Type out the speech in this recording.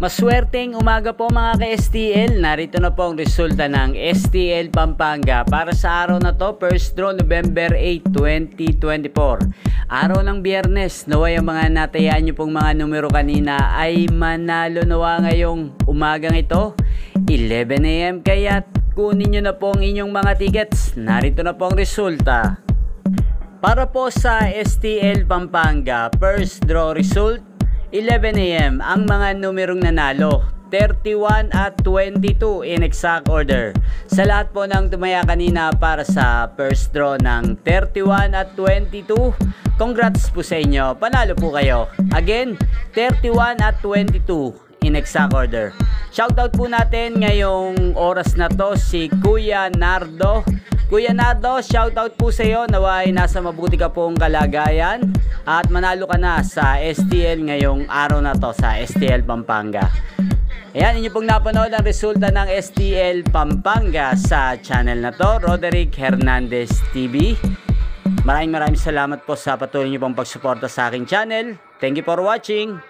Maswerteng umaga po mga ka-STL. Narito na po ang resulta ng STL Pampanga para sa araw na to, first draw November 8, 2024. Araw ng biyernes, naway ang mga natayaan nyo pong mga numero kanina ay manalo nawa ngayong umagang ito. 11am kaya kunin nyo na po ang inyong mga tickets. Narito na po ang resulta. Para po sa STL Pampanga, first draw result 11am ang mga numerong nanalo. 31 at 22 in exact order. Sa lahat po ng tumaya kanina para sa first draw ng 31 at 22, congrats po sa inyo. Panalo po kayo. Again, 31 at 22 in exact order. Shoutout po natin ngayong oras na to si Kuya Nardo Kuya Nardo, shoutout po sa iyo. Naway nasa mabuti ka pong kalagayan at manalo ka na sa STL ngayong araw na to sa STL Pampanga. Ayan, inyo pong napanood ang resulta ng STL Pampanga sa channel na to, Roderick Hernandez TV. Maraming maraming salamat po sa patuloy niyo pong pagsuporta sa aking channel. Thank you for watching.